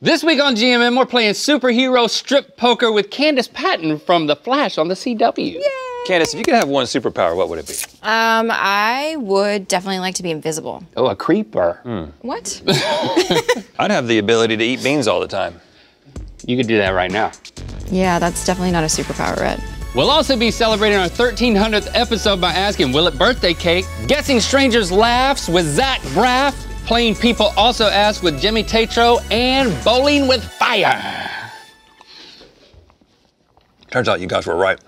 This week on GMM, we're playing superhero strip poker with Candice Patton from The Flash on the CW. Yay! Candice, if you could have one superpower, what would it be? Um, I would definitely like to be invisible. Oh, a creeper. What? I'd have the ability to eat beans all the time. You could do that right now. yeah, that's definitely not a superpower, Rhett. We'll also be celebrating our 1300th episode by asking, will it birthday cake? Guessing strangers' laughs with Zach Braff. Playing people also ask with Jimmy Tatro and bowling with fire. Turns out you guys were right.